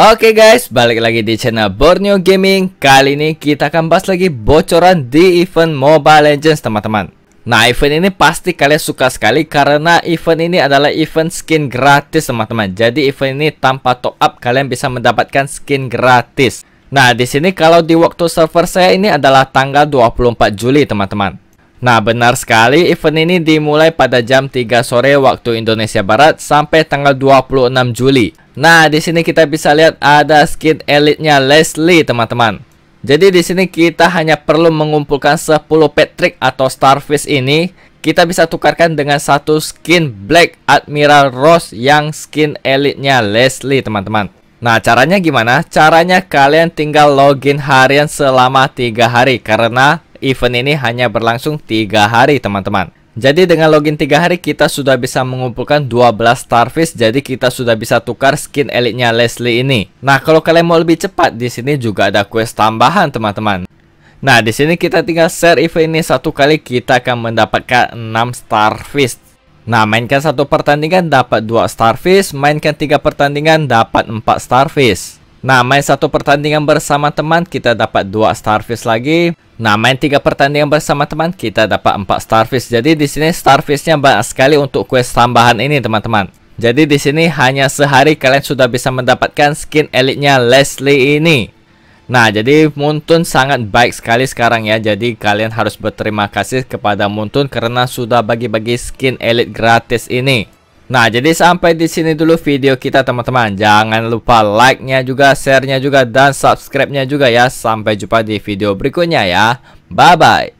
Oke guys, balik lagi di channel Borneo Gaming. Kali ini kita akan bahas lagi bocoran di event Mobile Legends, teman-teman. Nah, event ini pasti kalian suka sekali karena event ini adalah event skin gratis, teman-teman. Jadi event ini tanpa top up kalian bisa mendapatkan skin gratis. Nah, di sini kalau di waktu server saya ini adalah tanggal 24 Juli, teman-teman. Nah, benar sekali event ini dimulai pada jam 3 sore waktu Indonesia Barat sampai tanggal 26 Juli. Nah, di sini kita bisa lihat ada skin elite-nya Leslie, teman-teman. Jadi di sini kita hanya perlu mengumpulkan 10 Patrick atau Starfish ini. Kita bisa tukarkan dengan satu skin Black Admiral Rose yang skin elite-nya Leslie, teman-teman. Nah, caranya gimana? Caranya kalian tinggal login harian selama 3 hari karena event ini hanya berlangsung 3 hari, teman-teman. Jadi dengan login 3 hari kita sudah bisa mengumpulkan 12 Starfish jadi kita sudah bisa tukar skin elite-nya Leslie ini. Nah, kalau kalian mau lebih cepat di sini juga ada quest tambahan teman-teman. Nah, di sini kita tinggal share event ini satu kali kita akan mendapatkan 6 Starfish. Nah, mainkan satu pertandingan dapat 2 Starfish, mainkan 3 pertandingan dapat 4 Starfish. Nah, main satu pertandingan bersama teman kita dapat dua starfish lagi. Nah, main tiga pertandingan bersama teman kita dapat empat starfish. Jadi di sini starfishnya banyak sekali untuk quest tambahan ini, teman-teman. Jadi di sini hanya sehari kalian sudah bisa mendapatkan skin elite-nya Leslie ini. Nah, jadi Muntun sangat baik sekali sekarang ya. Jadi kalian harus berterima kasih kepada Muntun karena sudah bagi-bagi skin elite gratis ini. Nah, jadi sampai di sini dulu video kita teman-teman. Jangan lupa like-nya juga, share-nya juga, dan subscribe-nya juga ya. Sampai jumpa di video berikutnya ya. Bye-bye.